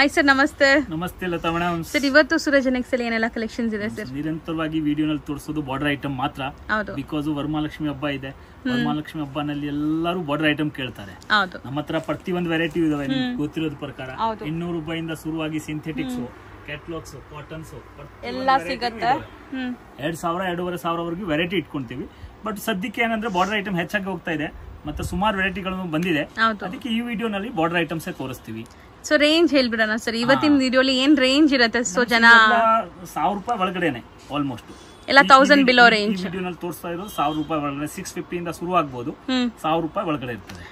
Hi sir ನಮಸ್ತೆ ನಮಸ್ತೆ Lata madam. Sir ಇವತ್ತು ಸೂರಜ್ ಎಕ್ಸೆಲ್ ಏನೆಲ್ಲ ಕಲೆಕ್ಷನ್ಸ್ ಇದೆ ಸರ್ ನಿರಂತರವಾಗಿ ವಿಡಿಯೋನಲ್ಲಿ ತೋರಿಸೋದು ಬಾರ್ಡರ್ ಐಟಮ್ ಮಾತ್ರ. ಬಿಕಾಸ್ ವರಮಹಾಲಕ್ಷ್ಮಿ ಹಬ್ಬ ಇದೆ. ವರಮಹಾಲಕ್ಷ್ಮಿ ಹಬ್ಬನಲ್ಲಿ ಎಲ್ಲರೂ ಬಾರ್ಡರ್ ಐಟಮ್ ಕೇಳ್ತಾರೆ. ನಮ್ಮ ಹತ್ರ ಪ್ರತಿ ಒಂದು ವೆರೈಟಿ ಇದಾವೆ ಗೊತ್ತಿರೋದ್ ಪ್ರಕಾರ. ಇನ್ನೂರು ರೂಪಾಯಿಂದ ಶುರುವಾಗಿ ಸಿಂಥೆಟಿಕ್ಸ್ ಕ್ಯಾಟ್ಲಾಗ್ಸ್ ಕಾಟನ್ಸ್ ಎಲ್ಲ ಸಿಗುತ್ತೆ. ಎರಡ್ ಸಾವಿರ ಎರಡೂವರೆ ಸಾವಿರವರೆಗೂ ವೆರೈಟಿ ಇಟ್ಕೊಂತೀವಿ. ಬಟ್ ಸದ್ಯಕ್ಕೆ ಏನಂದ್ರೆ ಬಾರ್ಡರ್ ಐಟಮ್ ಹೆಚ್ಚಾಗಿ ಹೋಗ್ತಾ ಇದೆ. ಮತ್ತೆ ಸುಮಾರು ವೆರೈಟಿಗಳು ಬಂದಿದೆ. ಅದಕ್ಕೆ ಈ ವಿಡಿಯೋನಲ್ಲಿ ಬಾರ್ಡರ್ ಐಟಮ್ಸ್ ತೋರಿಸ್ತೀವಿ. ಸೊ ರೇಂಜ್ ಹೇಳ್ಬಿಡೋಣ ಸರ್ ಇವತ್ತಿನ ವಿಡಿಯೋಲಿ ಏನ್ ರೇಂಜ್ ಇರುತ್ತೆ? ಸೊ ಜನ ಸಾವಿರ ರೂಪಾಯಿ ಒಳಗಡೆನೆ ಆಲ್ಮೋಸ್ಟ್ ಎಲ್ಲ ತೌಸಂಡ್ ಬಿಲೋ ರೇಂಜ್ ವಿಡಿಯೋನಲ್ಲಿ ತೋರಿಸ್ತಾ ಇರೋದು ಸಾವಿರ ರೂಪಾಯಿ ಒಳಗಡೆ ಸಿಕ್ಸ್ ಫಿಫ್ಟಿ ಇಂದ ಶುರು ಆಗ್ಬೋದು. ಸಾವಿರ ರೂಪಾಯಿ ಒಳಗಡೆ ಇರ್ತದೆ.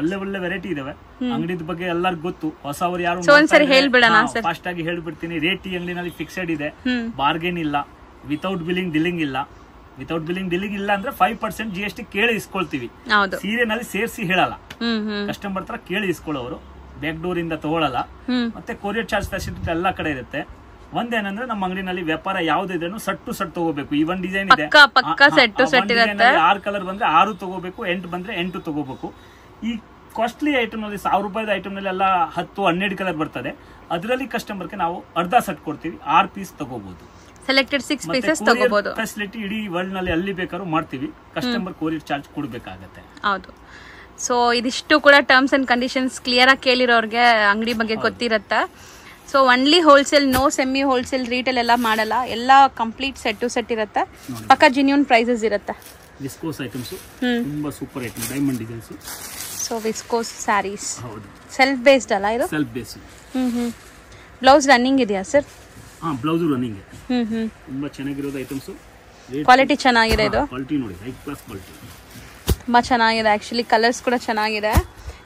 ಒಳ್ಳೆ ಒಳ್ಳೆ ವೆರೈಟಿ ಇದಾವೆ. ಅಂಗಡಿದ ಬಗ್ಗೆ ಎಲ್ಲರಿಗೂ ಗೊತ್ತು. ಹೊಸವರು ಯಾರು ಹೇಳ್ಬಿಡೋಣ. ಫಾಸ್ಟ್ ಆಗಿ ಹೇಳ್ಬಿಡ್ತೀನಿ. ರೇಟ್ ಈ ಅಂಗಡಿನಲ್ಲಿ ಫಿಕ್ಸೆಡ್ ಇದೆ. ಬಾರ್ಗೇನ್ ಇಲ್ಲ. ವಿತೌಟ್ ಬಿಲ್ಲಿಂಗ್ ಡಿಲ್ಲಿಂಗ್ ಇಲ್ಲ. ವಿತೌಟ್ ಬಿಲ್ಲಿಂಗ್ ಡಿಲ್ಲಿಂಗ್ ಇಲ್ಲ ಅಂದ್ರೆ five percent G S T ಕೇಳಿ ಇಸ್ಕೊಳ್ತೀವಿ. ಸೀರೆನಲ್ಲಿ ಸೇರಿಸಿ ಹೇಳಲ್ಲ. ಕಸ್ಟಮರ್ ತರ ಕೇಳಿ ಇಸ್ಕೊಳ್ಳೋರು. ಬ್ಯಾಕ್ ಡೋರ್ ಇಂದ ತಗೊಳಲ್ಲ ಮತ್ತೆ ಕೊರಿಯರ್ ಚಾರ್ಜ್ ಫೆಸಿಲಿಟಿ ಎಲ್ಲ ಕಡೆ ಇರುತ್ತೆ. ಒಂದೇನಂದ್ರೆ ನಮ್ಮ ಅಂಗಡಿನಲ್ಲಿ ವ್ಯಾಪಾರ ಯಾವ್ದಿದ್ರೂ ಸಟ್ಟು ಸಟ್ ತಗೋಬೇಕು. ಈ ಒಂದ್ ಡಿಸೈನ್ ಇದೆ. ಆರ್ ಕಲರ್ ಬಂದ್ರೆ ಆರು ತಗೋಬೇಕು ಎಂಟು ಬಂದ್ರೆ ಎಂಟು ತಗೋಬೇಕು. ಈ ಕಾಸ್ಟ್ಲಿ ಐಟಮ್ನಲ್ಲಿ ಸಾವಿರ ರೂಪಾಯಿ ಐಟಮ್ನಲ್ಲಿ ಎಲ್ಲ ಹತ್ತು ಹನ್ನೆರಡು ಕಲರ್ ಬರ್ತದೆ. ಅದರಲ್ಲಿ ಕಸ್ಟಮರ್ಗೆ ನಾವು ಅರ್ಧ ಸೆಟ್ ಕೊಡ್ತೀವಿ. ಆರ್ ಪೀಸ್ ತಗೋಬಹುದು ಸೆಲೆಕ್ಟೆಡ್ ಸಿಕ್ಸ್ ಪೀಸಸ್ ತಗೋಬಹುದು ಫೆಸಿಲಿಟಿ ಇಡೀ ವರ್ಲ್ಡ್ನಲ್ಲಿ ಅಲ್ಲಿ ಬೇಕಾದ್ರೂ ಮಾಡ್ತೀವಿ. ಕಸ್ಟಮರ್ ಕೊರಿಯರ್ ಚಾರ್ಜ್ ಕೊಡ್ಬೇಕಾಗತ್ತೆ. ಹೌದು. ಸೊ ಇದಿಷ್ಟು ಕೂಡ ಟರ್ಮ್ಸ್ ಅಂಡ್ ಕಂಡೀಷನ್ಸ್ ಕ್ಲಿಯರ್ ಆಗಿ ಕೇಳಿರೋರ್ಗೆ ಅಂಗಡಿ ಬಗ್ಗೆ ಗೊತ್ತಿರತ್ತೆ? So only wholesale no semi wholesale retail ಎಲ್ಲ ಮಾಡಲ್ಲ. ಎಲ್ಲ ಕಂಪ್ಲೀಟ್ ಸೆಟ್ ಟು ಸೆಟ್ ಇರುತ್ತೆ? ಪಕ್ಕ ಜಿನ್ಯೂನ್ ಪ್ರೈಸಸ್ ಇರುತ್ತೆ? ವಿಸ್ಕೋಸ್ ಐಟಮ್ಸ್ ತುಂಬಾ super item diamond designs so viscose saris self based ಅಲ್ಲ ಇದು? Self base hmm hmm. Blouse running ಇದೆಯಾ ಸರ್ ಹಾ ಬ್ಲೌಸ್ ರನ್ನಿಂಗ್ ಹ್ಮ್ ಹ್ಮ್. ತುಂಬಾ ಚೆನ್ನಾಗಿರೋದು ಐಟಮ್ಸ್ ಕ್ವಾಲಿಟಿ ಚೆನ್ನಾಗಿದೆ ಇದು? ಕ್ವಾಲಿಟಿ ನೋಡಿ ಹೈ ಕ್ಲಾಸ್ ಕ್ವಾಲಿಟಿ ತುಂಬಾ ಚೆನ್ನಾಗಿದೆ. ಆಕ್ಚುಲಿ ಕಲರ್ಸ್ ಕೂಡ ಚೆನ್ನಾಗಿದೆ.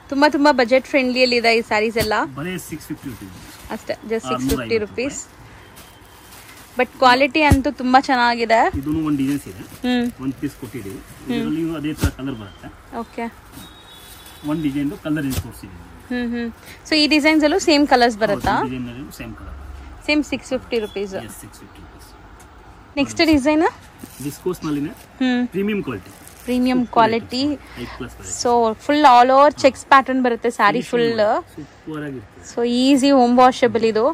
ತುಂಬಾ ತುಂಬಾ ಬಜೆಟ್ ಫ್ರೆಂಡ್ಲಿಯಲ್ಲಿ ಇದೆ ಈ ಸ್ಯಾರೀಸ್ ಎಲ್ಲ. ಅಷ್ಟೇ just six fifty rupees but quality ಅಂತೂ ತುಂಬಾ ಚೆನ್ನಾಗಿದೆ. ಇದೂ ಒಂದು ಡಿಸೈನ್ಸ್ ಇದೆ. ಒಂದು ಪೀಸ್ ಕೊಟ್ಟಿದ್ದೀವಿ. ಇದರಲ್ಲಿ ಅದೇ ತರ ಕಲರ್ ಬರುತ್ತೆ. ಓಕೆ ಒಂದು ಡಿಸೈನ್ ಕಲರ್ ಇನ್ ತೋರಿಸಿದ್ದೀವಿ ಹ್ಮ್ ಹ್ಮ್. ಸೊ ಈ ಡಿಸೈನ್ಸ್ ಅಲ್ಲೂ ಸೇಮ್ ಕಲರ್ಸ್ ಬರುತ್ತಾ? Design same colour same six fifty rupees yes six fifty rupees next design viscose ನಲ್ಲಿನೇ ಹ್ಮ್. Premium quality premium quality so full all over checks pattern ಬರುತ್ತೆ sari full so easy home washable ಇದು.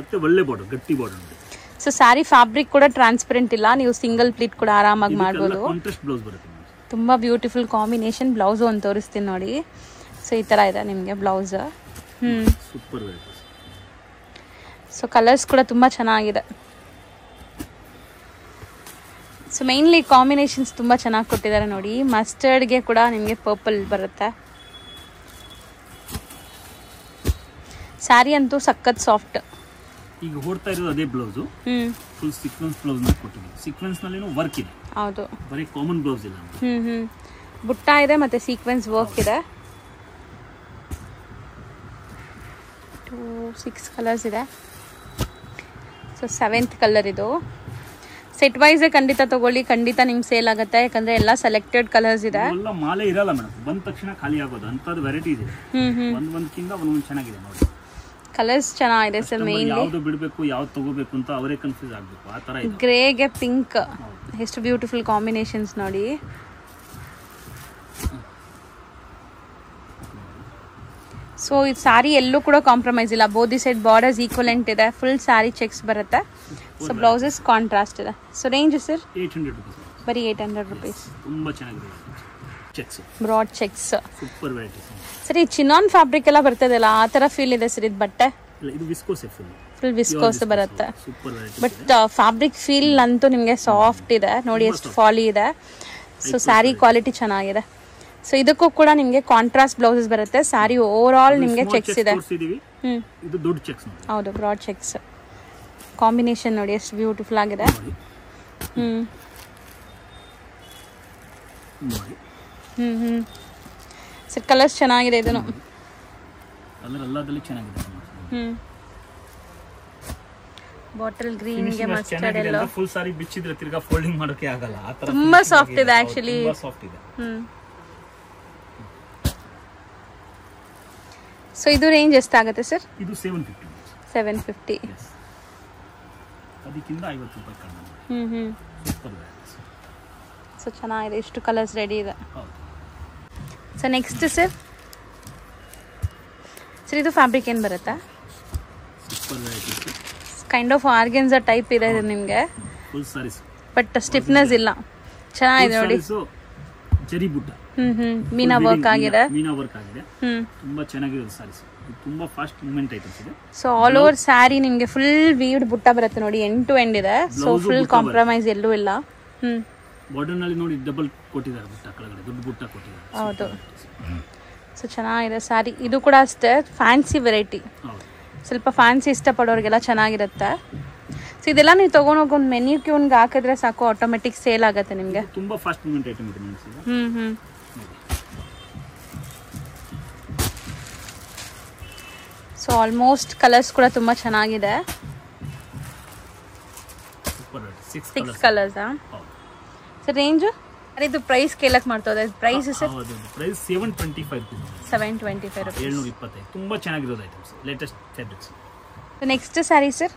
ಮತ್ತೆ ಒಳ್ಳೆ border ಗಟ್ಟಿ border so sari fabric ಕೂಡ transparent ಇಲ್ಲ. ನೀವು single ಪ್ಲೀಟ್ ಕೂಡ ಆರಾಮಾಗಿ ಮಾಡ್ಬೋದು. ತುಂಬ ಬ್ಯೂಟಿಫುಲ್ ಕಾಂಬಿನೇಷನ್ ಬ್ಲೌಸು ಅಂತ ತೋರಿಸ್ತೀನಿ ನೋಡಿ. ಸೊ ಈ ಥರ ಇದೆ ನಿಮಗೆ ಬ್ಲೌಸ್ ಹ್ಞೂ ಸೊ ಕಲರ್ಸ್ ಕೂಡ ತುಂಬ ಚೆನ್ನಾಗಿದೆ. ಸೊ ಮೇಯ್ನ್ಲಿ ಕಾಂಬಿನೇಷನ್ಸ್ ತುಂಬ ಚೆನ್ನಾಗಿ ಕೊಟ್ಟಿದ್ದಾರೆ ನೋಡಿ. ಮಸ್ಟರ್ಡ್ಗೆ ಕೂಡ ನಿಮಗೆ ಪರ್ಪಲ್ ಬರುತ್ತೆ. ಸ್ಯಾರಿ ಅಂತೂ ಸಖತ್ ಸಾಫ್ಟ್ ಈಗ ಹೊಡ್ತಾ ಇರೋದು ಅದೇ ಬ್ಲೌಸು ಫುಲ್ ಸೀಕ್ವೆನ್ಸ್ ಬ್ಲೌಸ್ನ ಕೊಟ್ಟಿದ್ದೀವಿ ಸೀಕ್ವೆನ್ಸ್ನಲ್ಲಿ ವರ್ಕ್ ಇದೆ. ಹೌದು. ಬರೀ ಕಾಮನ್ ಬ್ಲೌಸ್ ಇಲ್ಲ ಹ್ಞೂ ಹ್ಞೂ ಬುಟ್ಟ ಇದೆ ಮತ್ತೆ ಸೀಕ್ವೆನ್ಸ್ ವರ್ಕ್ ಇದೆ. ಟೂ ಸಿಕ್ಸ್ ಕಲರ್ಸ್ ಇದೆ. ಸೊ ಸೆವೆಂತ್ ಕಲರ್ ಇದು. ಸೆಟ್ ವೈಸೇ ಖಂಡಿತ ತಗೊಳ್ಳಿ ಖಂಡಿತ ನಿಮ್ಗೆ ಸೇಲ್ ಆಗುತ್ತೆ ಯಾಕಂದ್ರೆ ಎಲ್ಲ ಸೆಲೆಕ್ಟೆಡ್ ಕಲರ್ಸ್ ಇದೆ. ಎಲ್ಲ ಮಾಲೆ ಇರಲ್ಲ ಮೇಡಮ್ ಬಂದ ತಕ್ಷಣ ಖಾಲಿ ಆಗೋದು ಅಂತದ ವೆರೈಟಿ ಇದೆ. ಒಂದ್ ಒಂದೊಂದು ಚೆನ್ನಾಗಿದೆ ನೋಡಿ. ಕಲರ್ಸ್ ಚೆನ್ನಾಗಿದೆ ಸರ್ ಮೇನ್ ಯಾವ್ದು ಬಿಡಬೇಕು ಯಾವ್ದು ತಗೋಬೇಕು ಅಂತ ಅವರೇ ಕನ್ಫ್ಯೂಸ್ ಆಗ್ಬೇಕು. ಆ ತರ ಗ್ರೇಗೆ ಪಿಂಕ್ ಎಷ್ಟು ಬ್ಯೂಟಿಫುಲ್ ಕಾಂಬಿನೇಷನ್ಸ್ ನೋಡಿ. ಸೊ ಇದು ಸ್ಯಾರಿ ಎಲ್ಲೂ ಕೂಡ ಕಾಂಪ್ರಮೈಸ್ ಇಲ್ಲ. ಬೋದಿ ಸೈಡ್ ಬಾರ್ಡರ್ಸ್ ಈಕ್ವಲೆಂಟ್ ಇದೆ. ಫುಲ್ ಸ್ಯಾರಿ ಚೆಕ್ಸ್ ಬರುತ್ತೆ. ಸೊ ಬ್ಲೌಸಸ್ ಕಾಂಟ್ರಾಸ್ಟ್ ಇದೆ. ಸೊ ರೇಂಜ್ ಸರ್ ಬರೀ ಏಟ್ ಹಂಡ್ರೆಡ್ ರುಪೀಸ್ ತುಂಬಾ ಚೆನ್ನಾಗಿದೆ. Checks broad checks super sir ಈ ಚಿನಾನ್ ಫ್ಯಾಬ್ರಿಕ್ ಎಲ್ಲ ಬರ್ತದಲ್ಲ ಆ ಥರ ಫೀಲ್ ಇದೆ ಸರ್ ಇದು ಬಟ್ಟೆ? ಇಲ್ಲ ಇದು ವಿಸ್ಕೋಸ್ ಫುಲ್ ವಿಸ್ಕೋಸ್ ಬರುತ್ತೆ. ಬಟ್ ಫ್ಯಾಬ್ರಿಕ್ ಫೀಲ್ ಅಂತೂ ನಿಮಗೆ ಸಾಫ್ಟ್ ಇದೆ. ನೋಡಿ ಎಷ್ಟು ಫಾಲಿ ಇದೆ. ಸೊ ಸ್ಯಾರಿ ಕ್ವಾಲಿಟಿ ಚೆನ್ನಾಗಿದೆ. ಸೊ ಇದಕ್ಕೂ ಕೂಡ ನಿಮಗೆ ಕಾಂಟ್ರಾಸ್ಟ್ ಬ್ಲೌಸಸ್ ಬರುತ್ತೆ. ಸ್ಯಾರಿ ಓವರ್ ಆಲ್ ನಿಮಗೆ ಚೆಕ್ಸ್ ಇದೆ. ಹೌದು ಬ್ರಾಡ್ ಚೆಕ್ಸ್ ಕಾಂಬಿನೇಷನ್ ನೋಡಿ ಎಷ್ಟು ಬ್ಯೂಟಿಫುಲ್ ಆಗಿದೆ. ಹ್ಮ್. ಹ್ಮ್ ಹ್ಮ್. ಸರ್ ಕಲರ್ಸ್ ಚೆನ್ನಾಗಿದೆ ಇದನ್ನು. ಹ್ಮ್. ಬಾಟಲ್ ಗ್ರೀನ್ಗೆ ಮಸ್ಟರ್ಡ್ ಎಲ್ಲೋ. ಫುಲ್ ಸಾರಿ ಬಿಚ್ಚಿದ್ರೆ ತಿರ್ಗಾ ಫೋಲ್ಡಿಂಗ್ ಮಾಡೋಕೆ ಆಗಲ್ಲ. ಆ ತುಂಬಾ ಸಾಫ್ಟ್ ಇದೆ ಆಕ್ಚುಲಿ ತುಂಬಾ ಸಾಫ್ಟ್ ಇದೆ. ಹ್ಮ್. ಸೊ ಇದು ರೇಂಜ್ ಎಷ್ಟಾಗುತ್ತೆ ಸರ್ ಇದು ಸೆವೆನ್ ಫಿಫ್ಟಿ ಸೆವೆನ್ ಫಿಫ್ಟಿ ಅದಕ್ಕಿಂತ ಐವತ್ತು ರೂಪಾಯಿ ಕಡಿಮೆ. ಹ್ಞೂ ಹ್ಞೂ ಸೊ ಚೆನ್ನಾಗಿದೆ. ಇಷ್ಟು ಕಲರ್ಸ್ ರೆಡಿ ಇದೆ. ಸೊ ನೆಕ್ಸ್ಟ್ ಸರ್ ಸರ್ ಇದು ಫ್ಯಾಬ್ರಿಕ್ ಏನು ಬರುತ್ತಾ? ಕೈಂಡ್ ಆಫ್ ಆರ್ಗೆನ್ಸ ಟೈಪ್ ಇದೆ ಇದು ನಿಮಗೆ. ಬಟ್ ಸ್ಟಿಫ್ನೆಸ್ ಇಲ್ಲ. ಚೆನ್ನಾಗಿದೆ ನೋಡಿ. ಜರಿ ಬುಟ್ಟ. ಮೀನಾ ವರ್ಕ್ ಆಗಿದೆ. ಮೀನಾ ವರ್ಕ್ ಆಗಿದೆ. ತುಂಬಾ ಚೆನ್ನಾಗಿರೋದು ಸಾರೀಸ್ ತುಂಬಾ ಫಾಸ್ಟ್ ಮೂವ್ಮೆಂಟ್ ಐಟಮ್ಸ್ ಇದೆ. ಸೊ ಆಲ್ ಓವರ್ ಸ್ಯಾರಿ ನಿಮಗೆ ಫುಲ್ ವೀವ್ಡ್ ಬುಟ್ಟ ಬರುತ್ತೆ ನೋಡಿ ಎಂಡ್ ಟು ಎಂಡ್ ಇದೆ. ಸೊ ಫುಲ್ ಕಾಂಪ್ರಮೈಸ್ ಎಲ್ಲೂ ಇಲ್ಲ. ಹ್ಮ್. ಬಾರ್ಡರ್ನಲ್ಲಿ ನೋಡಿ ಡಬಲ್ ಕೊಟ್ಟಿದ್ದಾರೆ ಬುಟ್ಟ ಕೆಳಗಡೆ ದೊಡ್ಡ ಬುಟ್ಟ ಕೊಟ್ಟಿದ್ದಾರೆ. ಹೌದು. ಸೊ ಚೆನ್ನಾಗಿದೆ ಸ್ಯಾರಿ ಇದು ಕೂಡ ಅಷ್ಟೇ ಫ್ಯಾನ್ಸಿ ವೆರೈಟಿ ಸ್ವಲ್ಪ ಫ್ಯಾನ್ಸಿ ಇಷ್ಟಪಡೋರಿಗೆಲ್ಲ ಚೆನ್ನಾಗಿರುತ್ತೆ. ಸೊ ಇದೆಲ್ಲ ನೀವು ತೊಗೊಂಡೋಗಿ ಒಂದು ಮೆನ್ಯೂ ಕ್ಯೂನ್ಗೆ ಹಾಕಿದ್ರೆ ಸಾಕು ಆಟೋಮೆಟಿಕ್ ಸೇಲ್ ಆಗುತ್ತೆ ನಿಮಗೆ. ತುಂಬಾ ಫಾಸ್ಟ್ ಮೂವ್ಮೆಂಟ್ ಐಟಮ್ ಇದು hmm hmm. So almost colours ಕೂಡ ತುಂಬ ಚೆನ್ನಾಗಿದೆ. ಸಿಕ್ಸ್ ಕಲರ್ಸ್ ಕಲರ್ಸಾ ಹೌದು. ಸೊ ರೇಂಜು ಅರೆ ಇದು ಪ್ರೈಸ್ ಕೇಳಕ್ ಮಾಡ್ತದೆ price sir price seven twenty five seven twenty five rupees ಇಪ್ಪತ್ತೈದು ತುಂಬಾ ಚೆನ್ನಾಗಿರೋದು items latest fabrics next sari sir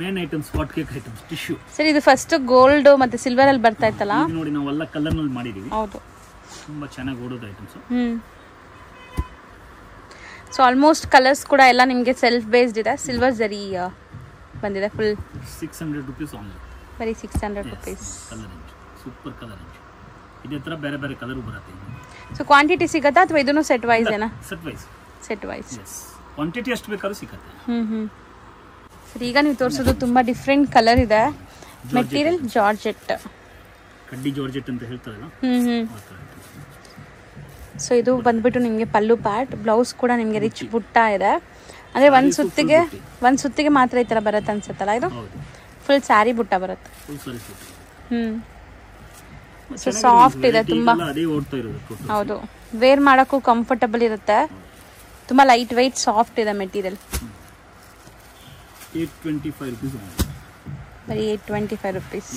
main items what cake items tissue sir ಇದು ಫಸ್ಟ್ ಗೋಲ್ಡ್ ಮತ್ತೆ ಸಿಲ್ವರ್ ಅಲ್ಲಿ ಬರ್ತಾ ಇತ್ತಲ್ಲ? ನೋಡಿ ನಾವೆಲ್ಲ ಕಲರ್ನಲ್ಲಿ ಮಾಡಿದೀವಿ. ಹೌದು. ತುಂಬಾ ಚೆನ್ನಾಗಿ ಓಡೋದು items hmm. So almost colours ಕೂಡ ಎಲ್ಲ ನಿಮಗೆ ಸೆಲ್ಫ್ ಬೇಸ್ಡ್ ಇದೆ ಸಿಲ್ವರ್ ಜರಿ ಬಂದಿದೆ ಫುಲ್ ಸಿಕ್ಸ್ ಹಂಡ್ರೆಡ್ ರುಪೀಸ್ ಬರೀ six hundred rupees super colour ಇದೇ ತರ ಬೇರೆ ಬೇರೆ ಕಲರ್ ಬರುತ್ತೆ ಸೊ ಕ್ವಾಂಟಿಟಿ ಸಿಗತ್ತಾ ಅಥವಾ ಇದನ್ನು ಸೆಟ್ ವೈಸ್ ಏನಾ? Set wise set wise quantity ಎಷ್ಟು ಬೇಕಾದ್ರೂ ಸಿಗುತ್ತೆ. ಹ್ಮ್ ಹ್ಮ್. ಸರಿ ಈಗ ನೀವು ತೋರಿಸೋದು ತುಂಬಾ ಡಿಫ್ರೆಂಟ್ ಕಲರ್ ಇದೆ. ಮೆಟೀರಿಯಲ್ ಜಾರ್ಜೆಟ್ ಕಡ್ಡಿ ಜಾರ್ಜೆಟ್ ಅಂತ ಹೇಳ್ತಾರಲ್ಲ? ಥರ. items. ಸೊ ಇದು ಬಂದ್ಬಿಟ್ಟು ನಿಮಗೆ ಪಲ್ಲು ಪ್ಯಾಟ್ ಬ್ಲೌಸ್ ಕೂಡ ನಿಮಗೆ ರಿಚ್ ಬುಟ್ಟ ಇದೆ. ಅಂದರೆ ಒಂದು ಸುತ್ತಿಗೆ ಒಂದು ಸುತ್ತಿಗೆ ಮಾತ್ರ ಈ ಥರ ಬರುತ್ತೆ ಅನ್ಸುತ್ತಲ್ಲ ಇದು? ಫುಲ್ ಸ್ಯಾರಿ ಬುಟ್ಟ ಬರುತ್ತೆ. ಸೂಟ್ ಸೊ ಸಾಫ್ಟ್ ಇದೆ. ತುಂಬ. ಹೌದು. ವೇರ್ ಮಾಡೋಕ್ಕೂ ಕಂಫರ್ಟಬಲ್ ಇರುತ್ತೆ. ತುಂಬ ಲೈಟ್ ವೈಟ್ ಸಾಫ್ಟ್ ಇದೆ ಮೆಟೀರಿಯಲ್ ಬರೀ eight twenty five rupees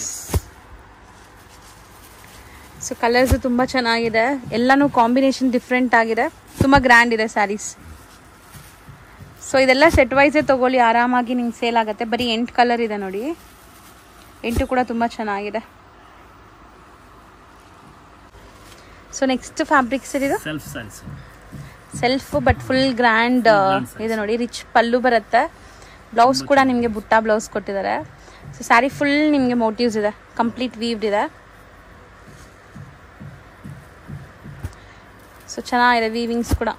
so colours ತುಂಬ ಚೆನ್ನಾಗಿದೆ. ಎಲ್ಲನೂ ಕಾಂಬಿನೇಷನ್ ಡಿಫ್ರೆಂಟ್ ಆಗಿದೆ. ತುಂಬ ಗ್ರ್ಯಾಂಡ್ ಇದೆ ಸ್ಯಾರೀಸ್ ಸೊ ಇದೆಲ್ಲ ಸೆಟ್ ವೈಸೇ ತೊಗೊಳ್ಳಿ. ಆರಾಮಾಗಿ ನಿಮ್ಗೆ ಸೇಲ್ ಆಗುತ್ತೆ. ಬರೀ ಎಂಟು ಕಲರ್ ಇದೆ ನೋಡಿ. ಎಂಟು ಕೂಡ ತುಂಬ ಚೆನ್ನಾಗಿದೆ. ಸೊ ನೆಕ್ಸ್ಟ್ ಫ್ಯಾಬ್ರಿಕ್ಸ್ ಇದು? ಸೆಲ್ಫ್ ಬಟ್ ಫುಲ್ ಗ್ರ್ಯಾಂಡ್ ಇದೆ ನೋಡಿ. ರಿಚ್ ಪಲ್ಲು ಬರುತ್ತೆ. ಬ್ಲೌಸ್ ಕೂಡ ನಿಮಗೆ ಬುಟ್ಟ ಬ್ಲೌಸ್ ಕೊಟ್ಟಿದ್ದಾರೆ. ಸೊ ಸ್ಯಾರಿ ಫುಲ್ ನಿಮಗೆ ಮೋಟಿವ್ಸ್ ಇದೆ. ಕಂಪ್ಲೀಟ್ ವೀವ್ಡ್ ಇದೆ. ಸೊ ಚೆನ್ನಾಗಿದೆ ವೀವಿಂಗ್ಸ್ ಕೂಡ.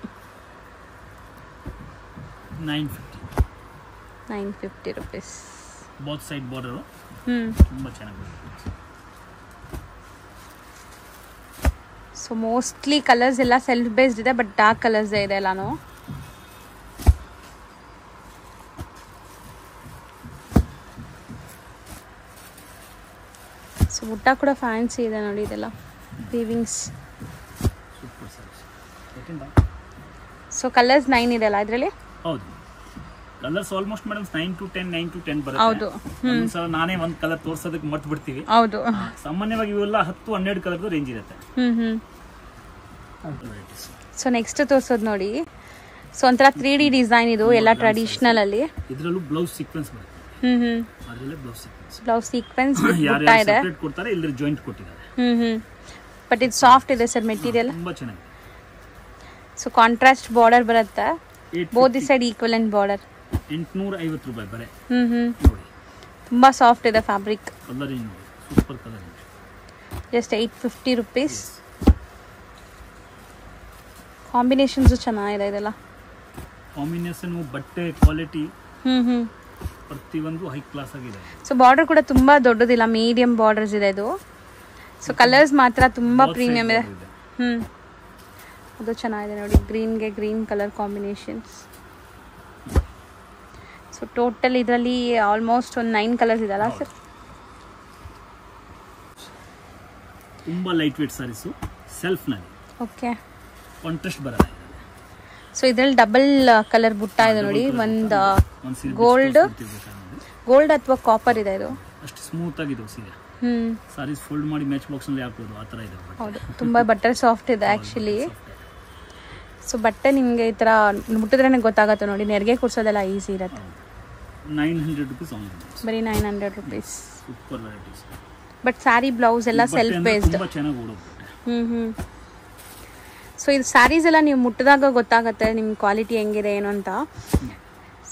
Nine fifty nine fifty rupees both side border ಹ್ಞೂ ತುಂಬ ಚೆನ್ನಾಗಿದೆ ಸೊ ಮೋಸ್ಟ್ಲಿ ಕಲರ್ಸ್ ಎಲ್ಲ ಸೆಲ್ಫ್ ಬೇಸ್ಡ್ ಇದೆ ಬಟ್ ಡಾರ್ಕ್ ಕಲರ್ಸ್ ಇದೆ ಎಲ್ಲಾನು. ಸೊ ಊಟ ಕೂಡ ಫ್ಯಾನ್ಸಿ ಇದೆ ನೋಡಿ ಇದೆಲ್ಲ ವೀವಿಂಗ್ಸ್ ಸೊ ಕಲರ್ಸ್ ನೈನ್ ಇದೆ ಅಲ್ಲ ಇದರಲ್ಲಿ ಹೌದು. Colours almost madam nine to ten nine to ten ಹೌದು. ಬರುತ್ತೆ ಒಂದ್ಸಲ ನಾನೇ ಒಂದು ಕಲರ್ ತೋರ್ಸೋದಕ್ಕೆ ಮರ್ತು ಬಿಡ್ತೀವಿ. ಹೌದು. ಸಾಮಾನ್ಯವಾಗಿ ಇವೆಲ್ಲ ಹತ್ತು ಹನ್ನೆರಡು ಕಲರ್ದು ರೇಂಜ್ ಇರುತ್ತೆ. ಸೊ ನೆಕ್ಸ್ಟ್ ತೋರ್ಸೋದು ನೋಡಿ. ಸೊ ಒಂಥರ ತ್ರೀ ಡಿ ಡಿಸೈನ್ ಇದು ಎಲ್ಲ ಟ್ರೆಡಿಷನಲ್ ಅಲ್ಲಿ. ಇದರಲ್ಲೂ ಬ್ಲೌಸ್ ಸೀಕ್ವೆನ್ಸ್ ಬರುತ್ತೆ. ಹ್ಮ್ ಹ್ಮ್. ಅದರಲ್ಲೇ ಬ್ಲೌಸ್ ಸೀಕ್ವೆನ್ಸ್ ಯಾರು ಕೊಡ್ತಾರೆ ಜಾಯಿಂಟ್ ಕೊಟ್ಟಿದ್ದಾರೆ. ಹ್ಮ್ ಹ್ಮ್. ಬಟ್ ಇದು ಸಾಫ್ಟ್ ಇದೆ ಸರ್ ಮೆಟೀರಿಯಲ್? ತುಂಬಾ ಚೆನ್ನಾಗಿದೆ. ಸೊ ಕಾಂಟ್ರಾಸ್ಟ್ ಬಾರ್ಡರ್ ಬರುತ್ತೆ? ಬೋದಿ both the side equal and border ಎಂಟುನೂರ ಐವತ್ತು ರೂಪಾಯಿ ಬರೆ. ಹ್ಮ್ ಹ್ಮ್ ನೋಡಿ. ತುಂಬಾ ಸಾಫ್ಟ್ ಇದೆ fabric colouring super colouring just eight fifty rupees combinations ಚೆನ್ನಾಗಿದೆ ಇದೆಲ್ಲ. ಕಾಂಬಿನೇಷನ್ ಬಟ್ಟೆ ಕ್ವಾಲಿಟಿ ಹ್ಮ್ ಹ್ಮ್ ಪ್ರತಿಯೊಂದು ಹೈ ಕ್ಲಾಸ್ ಆಗಿದೆ. ಸೊ ಬಾರ್ಡರ್ ಕೂಡ ತುಂಬಾ ದೊಡ್ಡದಿಲ್ಲ ಮೀಡಿಯಂ ಬಾರ್ಡರ್ಸ್ ಇದೆ ಇದು. ಸೊ ಕಲರ್ಸ್ ಮಾತ್ರ ತುಂಬಾ ಪ್ರೀಮಿಯಂ ಇದೆ ಹ್ಞೂ ಇದೆ. ಹ್ಮ್. ಅದು ಚೆನ್ನಾಗಿದೆ ನೋಡಿ ಗ್ರೀನ್ಗೆ green colour combinations. So total ಇದರಲ್ಲಿ ಆಲ್ಮೋಸ್ಟ್ ಒಂದು ನೈನ್ ಕಲರ್ಸ್ ಇದಲ್ಲ ಸರ್ ತುಂಬಾ ಲೈಟ್ ವೇಟ್ ಸಾರೀಸು ಸೆಲ್ಫ್ನಲ್ಲಿ ಓಕೆ ಕಾಂಟ್ರಾಸ್ಟ್ ಬರಲ್ಲ ಸೊ ಇದರಲ್ಲಿ ಡಬಲ್ ಕಲರ್ ಬುಟ್ಟ ಇದೆ ನೋಡಿ ಒಂದು. ಬಿಚ್ಕೊಳ್ತಿರ್ಬೇಕಾದ್ರೆ ಗೋಲ್ಡ್ ಅಥವಾ ಕಾಪರ್ ಇದೆ ಇದು? ಅಷ್ಟು ಸ್ಮೂತ್ ಆಗಿದೆ ಸೀರೆ ಹ್ಮ್. ಸಾರೀಸ್ ಫೋಲ್ಡ್ ಮಾಡಿ ಮ್ಯಾಚ್ ಬಾಕ್ಸ್ನಲ್ಲಿ ಹಾಕ್ಬೋದು ಆ ತರ ಇದೆ ಹೌದು ತುಂಬಾ ಬಟರ್ ಸಾಫ್ಟ್ ಇದೆ ಆ್ಯಕ್ಚುಲಿ ಸೊ ಬಟ್ಟೆ ನಿಮಗೆ ಈ ಥರ ಮುಟ್ಟಿದ್ರೇ ಗೊತ್ತಾಗತ್ತೆ ನೋಡಿ ನೆರಿಗೆ ಕೊಡ್ಸೋದೆಲ್ಲ ಈಸಿ ಇರುತ್ತೆ. ನೈನ್ ಹಂಡ್ರೆಡ್ ರುಪೀಸ್ ಆನ್ಲೈನ್ ಬರೀ nine hundred rupees. Super varieties but saree blouse ಎಲ್ಲ ಸೆಲ್ಫ್ ಬೇಸ್ಡ್ ಹ್ಞೂ ಹ್ಞೂ ಸೊ ಇದು ಸ್ಯಾರೀಸ್ ಎಲ್ಲ ನೀವು ಮುಟ್ಟಿದಾಗ ಗೊತ್ತಾಗುತ್ತೆ ನಿಮ್ಮ ಕ್ವಾಲಿಟಿ ಹೆಂಗಿದೆ ಏನು ಅಂತ.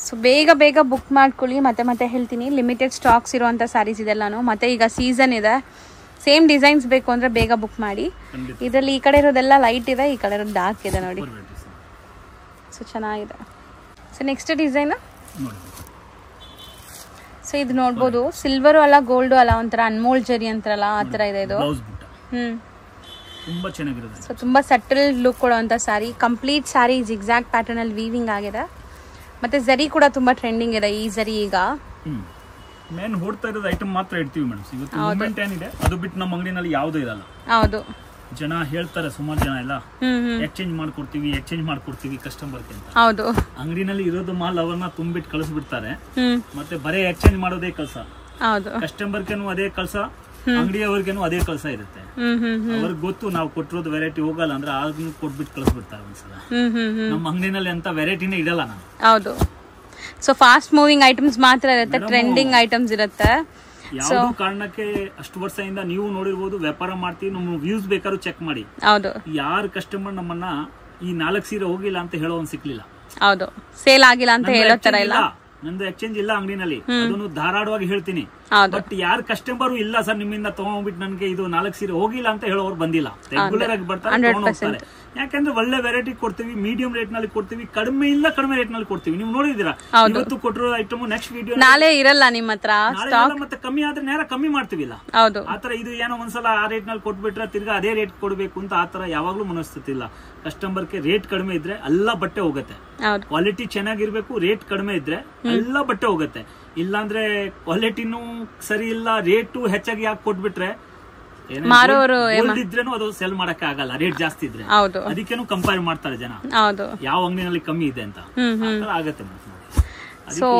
ಸೊ ಬೇಗ ಬೇಗ ಬುಕ್ ಮಾಡ್ಕೊಳ್ಳಿ ಮತ್ತೆ ಮತ್ತೆ ಹೇಳ್ತೀನಿ. ಲಿಮಿಟೆಡ್ ಸ್ಟಾಕ್ಸ್ ಇರುವಂಥ ಸ್ಯಾರೀಸ್ ಇದೆಲ್ಲನೂ. ಮತ್ತೆ ಈಗ ಸೀಸನ್ ಇದೆ. ಸೇಮ್ ಡಿಸೈನ್ಸ್ ಬೇಕು ಅಂದರೆ ಬೇಗ ಬುಕ್ ಮಾಡಿ. ಇದರಲ್ಲಿ ಈ ಕಡೆ ಇರೋದೆಲ್ಲ ಲೈಟ್ ಇದೆ ಈ ಕಡೆ ಇರೋದು ಡಾರ್ಕ್ ಇದೆ ನೋಡಿ. ಸೊ ಚೆನ್ನಾಗಿದೆ. ಸೊ ನೆಕ್ಸ್ಟ್ ಡಿಸೈನ್ ಸೊ ಇದು ನೋಡ್ಬೋದು. ಸಿಲ್ವರು ಅಲ್ಲ ಗೋಲ್ಡು ಅಲ್ಲ ಒಂಥರ ಅನ್ಮೋಲ್ ಜರಿ ಅಂತಾರಲ್ಲ ಆ ಥರ ಇದೆ ಇದು. ಹ್ಞೂ ತುಂಬಾ ಚೆನ್ನಾಗಿರುತ್ತೆ ಸೊ ತುಂಬ ಸಟಲ್ ಲುಕ್ ಕೊಡುವಂಥ ಸ್ಯಾರಿ ಕಂಪ್ಲೀಟ್ ಸ್ಯಾರಿ ಪ್ಯಾಟರ್ನ್ ಪ್ಯಾಟರ್ನಲ್ಲಿ ವೀವಿಂಗ್ ಆಗಿದೆ. ಮತ್ತು ಜರಿ ಕೂಡ ತುಂಬ ಟ್ರೆಂಡಿಂಗ್ ಇದೆ ಈ ಜರಿ ಈಗ. ಮೇನ್ ಹೊಡ್ತಾ ಇರೋದು ಐಟಮ್ ಮಾತ್ರ ಇಡ್ತೀವಿ ಮೇಡಮ್ ಇವತ್ತು ಮೂಮೆಂಟ್ ಏನಿದೆ ಅದು ಬಿಟ್ಟು ನಮ್ಮ ಅಂಗಡಿನಲ್ಲಿ ಯಾವುದೂ ಇರಲ್ಲ. ಹೌದು. ಜನ ಹೇಳ್ತಾರೆ ಸುಮಾರು ಜನ ಎಲ್ಲ ಎಕ್ಸ್ಚೇಂಜ್ ಮಾಡ್ಕೊಡ್ತೀವಿ ಎಕ್ಸ್ಚೇಂಜ್ ಮಾಡ್ಕೊಡ್ತೀವಿ ಕಸ್ಟಮರ್ಗೆ ಅಂತ. ಹೌದು. ಅಂಗಡಿನಲ್ಲಿ ಇರೋದು ಮಾಲ್ ಅವರನ್ನ ತುಂಬಿಟ್ಟು ಕಳಿಸ್ಬಿಡ್ತಾರೆ. ಮತ್ತೆ ಬರೇ ಎಕ್ಸ್ಚೇಂಜ್ ಮಾಡೋದೇ ಕೆಲಸ ಹೌದು. ಕಸ್ಟಮರ್ಗೆನು ಅದೇ ಕೆಲಸ ಅಂಗಡಿಯವ್ರಿಗೇನು ಅದೇ ಕೆಲಸ ಇರುತ್ತೆ. ಅವ್ರಿಗೆ ಗೊತ್ತು ನಾವು ಕೊಟ್ಟಿರೋದು ವೆರೈಟಿ ಹೋಗಲ್ಲ ಅಂದ್ರೆ ಅದನ್ನ ಕೊಟ್ಬಿಟ್ಟು ಕಳಿಸ್ಬಿಡ್ತಾರೆ ಒಂದ್ಸಲ. ನಮ್ಮ ಅಂಗಡಿನಲ್ಲಿ ಅಂತ ವೆರೈಟಿನೇ ಇಡಲ್ಲ ನಾನು. ಹೌದು. ಸೊ ಫಾಸ್ಟ್ ಮೂವಿಂಗ್ ಐಟಮ್ಸ್ ಮಾತ್ರ ಇರುತ್ತೆ ಟ್ರೆಂಡಿಂಗ್ ಐಟಮ್ಸ್ ಇರುತ್ತೆ. ಸೊ ಕಾರಣಕ್ಕೆ ಅಷ್ಟು ವರ್ಷದಿಂದ ನೀವು ನೋಡಿರ್ಬೋದು ವ್ಯಾಪಾರ ಮಾಡ್ತೀವಿ ನಮ್ಮ ವ್ಯೂಸ್ ಬೇಕಾದ್ರೂ ಚೆಕ್ ಮಾಡಿ. ಹೌದು. ಯಾರು ಕಸ್ಟಮರ್ ನಮ್ಮನ್ನ ಈ ನಾಲ್ಕು ಸೀರೆ ಹೋಗಿಲ್ಲ ಅಂತ ಹೇಳೋನ್ ಸಿಕ್ಲಿಲ್ಲ. ಹೌದು. ಸೇಲ್ ಆಗಿಲ್ಲ ಅಂತ ಹೇಳೋ ತರ ಇಲ್ಲ. ನಂದು ಎಕ್ಸ್ಚೇಂಜ್ ಇಲ್ಲ ಅಂಗಡಿನಲ್ಲಿ. ಅದನ್ನು ಧಾರಾಳವಾಗಿ ಹೇಳ್ತೀನಿ. ಬಟ್ ಯಾರ ಕಸ್ಟಮರ್ ಇಲ್ಲ ಸರ್ ನಿಮ್ಮಿಂದ ತಗೊಂಡ್ಬಿಟ್ಟು ನನಗೆ ಇದು ನಾಲ್ಕು ಸೀರೆ ಹೋಗಿಲ್ಲ ಅಂತ ಹೇಳೋರು ಬಂದಿಲ್ಲ. ರೆಗ್ಯುಲರ್ ಆಗಿ ಬರ್ತಾರೆ ಯಾಕಂದ್ರೆ ಒಳ್ಳೆ ವೆರೈಟಿ ಕೊಡ್ತೀವಿ ಮೀಡಿಯಂ ರೇಟ್ನಲ್ಲಿ ಕೊಡ್ತೀವಿ ಕಡಿಮೆ ಇಲ್ಲ ಕಡಿಮೆ ರೇಟ್ನಲ್ಲಿ ಕೊಡ್ತೀವಿ. ನೀವು ನೋಡಿದೀರಾ ಇವತ್ತು ಕೊಟ್ಟಿರೋ ಐಟಮ್ ನೆಕ್ಸ್ಟ್ ವಿಡಿಯೋ ನಾಳೆ ಇರಲ್ಲ ನಿಮ್ಮ ಹತ್ರ ಮತ್ತೆ ಕಮ್ಮಿ ಆದ್ರೆ ನೇರ ಕಮ್ಮಿ ಮಾಡ್ತೀವಿಲ್ಲ ಹೌದು. ಆತರ ಇದು ಏನೋ ಒಂದ್ಸಲ ಆ ರೇಟ್ನಲ್ಲಿ ಕೊಟ್ಬಿಟ್ರೆ ತಿರ್ಗಾ ಅದೇ ರೇಟ್ ಕೊಡ್ಬೇಕು ಅಂತ ಆತರ ಯಾವಾಗ್ಲೂ ಕಸ್ಟಮರ್ಗೆ ರೇಟ್ ಕಡಿಮೆ ಇದ್ರೆ ಎಲ್ಲ ಬಟ್ಟೆ ಹೋಗುತ್ತೆ. ಕ್ವಾಲಿಟಿ ಚೆನ್ನಾಗಿರ್ಬೇಕು ರೇಟ್ ಕಡಿಮೆ ಇದ್ರೆ ಎಲ್ಲ ಬಟ್ಟೆ ಹೋಗುತ್ತೆ. ಇಲ್ಲಾಂದ್ರೆ ಕ್ವಾಲಿಟಿನೂ ಸರಿ ಇಲ್ಲ ರೇಟು ಹೆಚ್ಚಾಗಿ ಯಾಕೆ ಕೊಟ್ಬಿಟ್ರೆ ಮಾರೋರು ಇದ್ರೇನು ಅದು ಸೆಲ್ ಮಾಡಕ್ ಆಗಲ್ಲ ರೇಟ್ ಜಾಸ್ತಿ ಇದ್ರೆ. ಹೌದು. ಅದಕ್ಕೇನು ಕಂಪೇರ್ ಮಾಡ್ತಾರೆ ಜನ. ಹೌದು. ಯಾವ ಅಂಗಡಿನಲ್ಲಿ ಕಮ್ಮಿ ಇದೆ ಅಂತ. ಆಗತ್ತೆ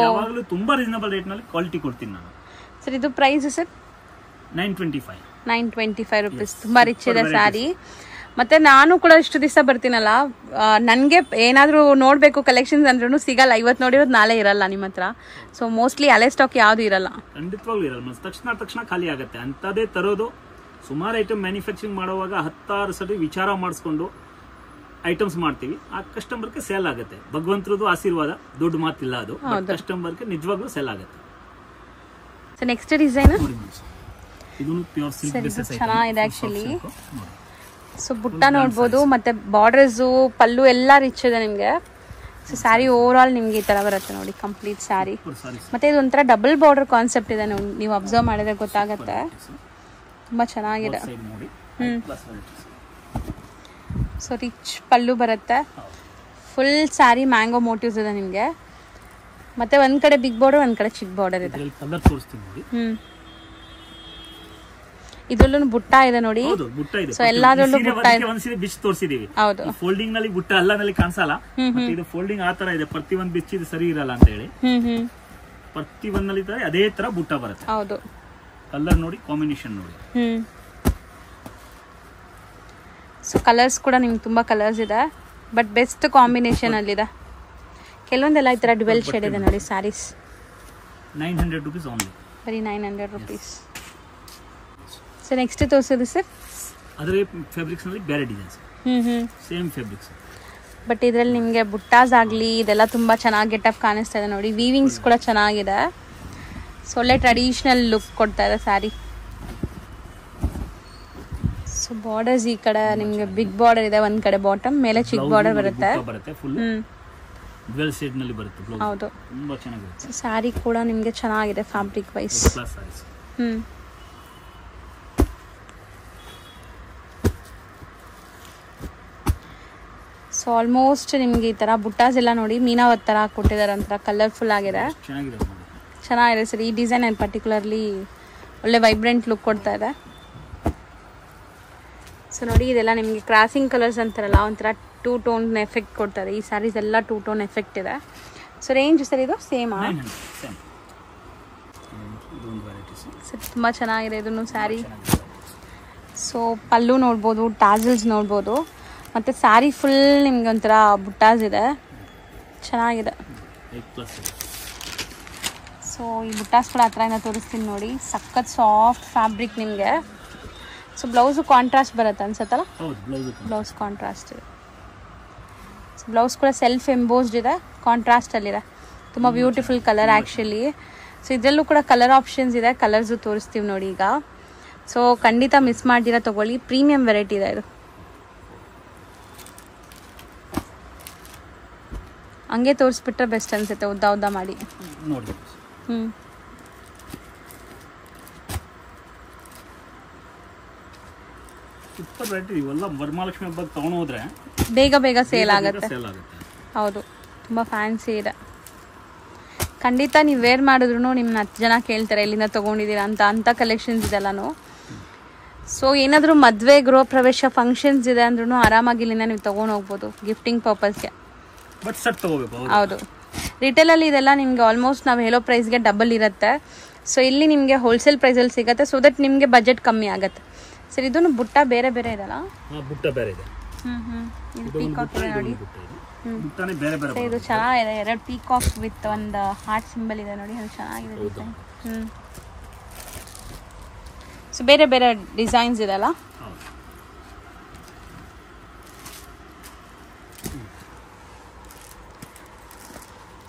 ಯಾವಾಗಲೂ ತುಂಬಾ ರೀಸನಬಲ್ ರೇಟ್ನಲ್ಲಿ ಕ್ವಾಲಿಟಿ ಕೊಡ್ತೀನಿ ನಾನು. ಸರ್ ಇದು price sir? Nine twenty five nine twenty five rupees ತುಂಬಾ ರಿಚ್ ಇದೆ ಸ್ಯಾರಿ ಮತ್ತೆ ನಾನು ಕೂಡ ಇಷ್ಟು ದಿವಸ ಬರ್ತೀನಲ್ಲ ನನಗೆ ಏನಾದರೂ ನೋಡಬೇಕು ಕಲೆಕ್ಷನ್ಸ್ ಅಂದ್ರೂ ಸಿಗಲ್ಲ. ಇವತ್ತು ನೋಡಿರೋದು ನಾಳೆ ಇರಲ್ಲ ನಿಮ್ಮ ಹತ್ರ. ಸೊ ಮೋಸ್ಟ್ಲಿ ಹಳೆ ಸ್ಟಾಕ್ ಯಾವ್ದು ಇರಲ್ಲ. ಖಂಡಿತವಾಗ್ಲೂ ಇರಲ್ಲ. ತಕ್ಷಣ ತಕ್ಷಣ ಖಾಲಿ ಆಗುತ್ತೆ. ಅಂತದೇ ತರೋದು ಸುಮಾರು ಐಟಮ್ ಮ್ಯಾನುಫ್ಯಾಕ್ಚರಿಂಗ್ ಮಾಡುವಾಗ ಹತ್ತಾರು ಸರಿ ವಿಚಾರ ಮಾಡಿಸ್ಕೊಂಡು ಐಟಮ್ಸ್ ಮಾಡ್ತೀವಿ. ಆ ಕಸ್ಟಮರ್ಗೆ ಸೇಲ್ ಆಗುತ್ತೆ. ಭಗವಂತರದು ಆಶೀರ್ವಾದ. ದೊಡ್ಡ ಮಾತಿಲ್ಲ ಅದು. ಕಸ್ಟಮರ್ಗೆ ನಿಜವಾಗ್ಲೂ ಸೇಲ್ ಆಗುತ್ತೆ. ಸೊ ನೆಕ್ಸ್ಟ್ ಡಿಸೈನ್ ಇದನ್ನು ಪ್ಯೂರ್ ಸಿಲ್ಕ್ ಇದು ಚೆನ್ನಾಗಿದೆ. ಸೊ ಬುಟ್ಟ ನೋಡ್ಬೋದು ಮತ್ತೆ ಬಾರ್ಡರ್ಸು ಪಲ್ಲು ಎಲ್ಲ ರಿಚ್ ಇದೆ ನಿಮಗೆ. ಸೊ ಸ್ಯಾರಿ ಓವರ್ ಆಲ್ ನಿಮ್ಗೆ ಈ ತರ ಬರುತ್ತೆ ನೋಡಿ ಕಂಪ್ಲೀಟ್ ಸ್ಯಾರಿ ಮತ್ತೆ ಇದೊಂಥರ ಡಬಲ್ ಬಾರ್ಡರ್ ಕಾನ್ಸೆಪ್ಟ್ ಇದೆ ನೀವು ನೀವು ಅಬ್ಸರ್ವ್ ಮಾಡಿದ್ರೆ ಗೊತ್ತಾಗುತ್ತೆ. ತುಂಬಾ ಚೆನ್ನಾಗಿದೆ. ಸೊ ರಿಚ್ ಪಲ್ಲು ಬರುತ್ತೆ. ಫುಲ್ ಸ್ಯಾರಿ ಮ್ಯಾಂಗೋ ಮೋಟಿವ್ಸ್ ಇದೆ ನಿಮಗೆ. ಮತ್ತೆ ಒಂದ್ ಕಡೆ ಬಿಗ್ ಬಾರ್ಡರ್ ಒಂದ್ ಕಡೆ ಚಿಕ್ ಬಾರ್ಡರ್ ಇದೆ. ಹ್ಮ್. ಇದ್ರಲ್ಲೂ ಬುಟ್ಟ ಇದೆ ನೋಡಿ. ಬುಟ್ಟ ಇದೆ. ಎಲ್ಲಾದ್ರಲ್ಲೂ ಬುಟ್ಟ ಅದಕ್ಕೆ ಒಂದ್ ಸೀರೆ ಬಿಚ್ ತೋರಿಸಿದೀವಿ. ಹೌದು. ಫೋಲ್ಡಿಂಗ್ನಲ್ಲಿ ಬುಟ್ಟ ಅಲ್ಲನಲ್ಲಿ ಕಾಣಿಸಲ್ಲ ಮತ್ತೆ ಇದು ಫೋಲ್ಡಿಂಗ್ ಆ ತರ ಇದೆ. ಪ್ರತಿ ಒಂದ್ ಇದು ಸರಿ ಇರಲ್ಲ ಅಂತ ಹೇಳಿ ಪ್ರತಿ ಒಂದ್ ಅದೇ ತರ ಬುಟ್ಟ ಬರುತ್ತೆ. ಹೌದು. ಕಲರ್ ನೋಡಿ ಕಾಂಬಿನೇಷನ್ ನೋಡಿ. ಹ್ಮ್. ಸೊ ಕಲರ್ಸ್ ಕೂಡ ನಿಮ್ಗೆ ತುಂಬ ಕಲರ್ಸ್ ಇದೆ ಬಟ್ ಬೆಸ್ಟ್ ಕಾಂಬಿನೇಷನ್ ಅಲ್ಲಿದೆ. ಕೆಲವೊಂದೆಲ್ಲ ಈ ಥರ ಡ್ವೆಲ್ ಶೇಡ್ ಇದೆ ನೋಡಿ. Sarees nine hundred rupees only ಬರೀ nine hundred rupees sir next ತೋರಿಸೋದು ಸರ್ ಅದರ ಬೇರೆ designs hmm hmm. Same fabrics but ಇದರಲ್ಲಿ ನಿಮಗೆ ಬುಟ್ಟಾಸ್ ಆಗಲಿ ಇದೆಲ್ಲ ತುಂಬ ಚೆನ್ನಾಗಿ ಗೆಟಪ್ ಕಾಣಿಸ್ತಾ ಇದೆ ನೋಡಿ. ವೀವಿಂಗ್ಸ್ ಕೂಡ ಚೆನ್ನಾಗಿದೆ. ಸೊ ಒಳ್ಳೆ ಟ್ರೆಡಿಷ್ನಲ್ ಲುಕ್ ಕೊಡ್ತಾ ಇದೆ ಸ್ಯಾರಿ ಸೊ ಬಾರ್ಡರ್ಸ್ ಈ ಕಡೆ ನಿಮಗೆ ಬಿಗ್ ಬಾರ್ಡರ್ ಇದೆ ಒಂದ್ ಕಡೆ ಬಾಟಮ್ ಮೇಲೆ ಚಿಕ್ಕ ಬಾರ್ಡರ್ ಬರುತ್ತೆ. ಹೌದು. ಸ್ಯಾರಿ ಕೂಡ ನಿಮಗೆ ಚೆನ್ನಾಗಿದೆ ಫ್ಯಾಬ್ರಿಕ್ ವೈಸ್ ಹ್ಞೂ ಹ್ಮ್. ಸೊ ಆಲ್ಮೋಸ್ಟ್ ನಿಮ್ಗೆ ಈ ತರ ಬುಟ್ಟಾಸ್ ಎಲ್ಲ ನೋಡಿ ಮೀನಾವತ್ ತರ ಕೊಟ್ಟಿದ್ದಾರೆ ಒಂಥರ ಕಲರ್ಫುಲ್ ಆಗಿದೆ. ಚೆನ್ನಾಗಿದೆ ಸರ್. ಈ ಡಿಸೈನ್ ಏನು ಪರ್ಟಿಕ್ಯುಲರ್ಲಿ ಒಳ್ಳೆ ವೈಬ್ರೆಂಟ್ ಲುಕ್ ಕೊಡ್ತಾ ಇದೆ. ಸೊ ನೋಡಿ ಇದೆಲ್ಲ ನಿಮಗೆ ಕ್ರಾಸಿಂಗ್ ಕಲರ್ಸ್ ಅಂತಾರಲ್ಲ ಒಂಥರ ಟೂ ಟೋನ್ ಎಫೆಕ್ಟ್ ಕೊಡ್ತಾರೆ ಈ ಸ್ಯಾರೀಸ್ ಎಲ್ಲ ಟೂ ಟೋನ್ ಎಫೆಕ್ಟ್ ಇದೆ. ಸೊ ರೇಂಜ್ ಸರ್ ಇದು ಸೇಮಾ ಸರ್ ತುಂಬ ಚೆನ್ನಾಗಿದೆ ಇದನ್ನು ಸ್ಯಾರಿ ಸೊ ಪಲ್ಲು ನೋಡ್ಬೋದು ಟಾಸಲ್ಸ್ ನೋಡ್ಬೋದು. ಮತ್ತು ಸ್ಯಾರಿ ಫುಲ್ ನಿಮ್ಗೆ ಒಂಥರ ಬುಟ್ಟಾಸ್ ಇದೆ. ಚೆನ್ನಾಗಿದೆ. ಸೊ ಈ ಬುಟ್ಟಾಸ್ ಕೂಡ ಇಂದ ತೋರಿಸ್ತೀನಿ ನೋಡಿ. ಸಖತ್ ಸಾಫ್ಟ್ ಫ್ಯಾಬ್ರಿಕ್ ನಿಮಗೆ. ಸೊ ಬ್ಲೌಸು ಕಾಂಟ್ರಾಸ್ಟ್ ಬರುತ್ತೆ ಅನ್ಸತ್ತಲ್ಲ? ಬ್ಲೌಸ್ ಕಾಂಟ್ರಾಸ್ಟ್ ಇದೆ. ಬ್ಲೌಸ್ ಕೂಡ ಸೆಲ್ಫ್ ಎಂಬೋಸ್ಡ್ ಇದೆ. ಕಾಂಟ್ರಾಸ್ಟಲ್ಲಿದೆ ತುಂಬ ಬ್ಯೂಟಿಫುಲ್ ಕಲರ್ ಆ್ಯಕ್ಚುಲಿ ಸೊ ಇದರಲ್ಲೂ ಕೂಡ ಕಲರ್ ಆಪ್ಷನ್ಸ್ ಇದೆ. ಕಲರ್ಸು ತೋರಿಸ್ತೀವಿ ನೋಡಿ ಈಗ. ಸೊ ಖಂಡಿತ ಮಿಸ್ ಮಾಡ್ದಿರ ತಗೊಳ್ಳಿ. ಪ್ರೀಮಿಯಂ ವೆರೈಟಿ ಇದೆ ಇದು. ಹಂಗೆ ತೋರಿಸ್ಬಿಟ್ರೆ ಬೆಸ್ಟ್ ಅನ್ಸುತ್ತೆ. ಉದ್ದ ಉದ್ದ ಮಾಡಿ. ನೋಡಿ ಹ್ಞೂ ಸೂಪರ್ ವೆರೈಟಿ ಇವೆಲ್ಲ ವರಮಹಾಲಕ್ಷ್ಮಿ ಹಬ್ಬಕ್ಕೆ ತಗೊಂಡು ಹೋದ್ರೆ ಬೇಗ ಬೇಗ ಸೇಲ್ ಆಗುತ್ತೆ. ಸೇಲ್ ಆಗುತ್ತೆ. ಹೌದು ತುಂಬಾ ಫ್ಯಾನ್ಸಿ ಇದೆ. ಖಂಡಿತ ನೀವು ವೇರ್ ಮಾಡಿದ್ರು ನಿಮ್ಮನ್ನ ಹತ್ತು ಜನ ಕೇಳ್ತಾರೆ ಎಲ್ಲಿಂದ ತಗೊಂಡಿದೀರಾ ಅಂತ ಅಂತ ಕಲೆಕ್ಷನ್ಸ್ ಇದೆಲ್ಲನೂ. ಸೊ ಏನಾದರೂ ಮದುವೆ ಗೃಹ ಪ್ರವೇಶ ಫಂಕ್ಷನ್ಸ್ ಇದೆ ಅಂದ್ರೂ ಆರಾಮಾಗಿ ಇಲ್ಲಿಂದ ನೀವು ತೊಗೊಂಡು ಹೋಗ್ಬೋದು ಗಿಫ್ಟಿಂಗ್ ಪರ್ಪಸ್ಗೆ ಬಟ್ ಸೆಟ್ ತಗೋಬೇಕು ಹೌದು. ರಿಟೇಲಲ್ಲಿ ಇದೆಲ್ಲ ನಿಮಗೆ ಆಲ್ಮೋಸ್ಟ್ ನಾವು ಹೇಳೋ ಪ್ರೈಸ್ಗೆ ಡಬಲ್ ಇರುತ್ತೆ. ಸೊ ಇಲ್ಲಿ ನಿಮಗೆ ಹೋಲ್ಸೇಲ್ ಪ್ರೈಸಲ್ಲಿ ಸಿಗುತ್ತೆ. ಸೊ ದಟ್ ನಿಮಗೆ ಬಜೆಟ್ ಕಮ್ಮಿ ಆಗುತ್ತೆ. ಸರ್ ಇದನ್ನು ಬುಟ್ಟ ಬೇರೆ ಬೇರೆ ಇದೆಲ್ಲ ಬುಟ್ಟ ಬೇರೆ ಇದೆ. ಹ್ಞೂ ಹ್ಞೂ ಇದು ಪೀಕಾಕ್ ನೋಡಿ. ಸೊ ಇದು. ಚೆನ್ನಾಗಿದೆ. ಎರಡು ಪೀಕಾಕ್ ವಿತ್ ಒಂದು ಹಾರ್ಟ್ ಸಿಂಬಲ್ ಇದೆ ನೋಡಿ. ಅದು ಚೆನ್ನಾಗಿದೆ ಡಿಸೈನ್ ಹ್ಞೂ ಸೊ ಬೇರೆ ಬೇರೆ ಡಿಸೈನ್ಸ್ ಇದೆಲ್ಲ ಹೌದು.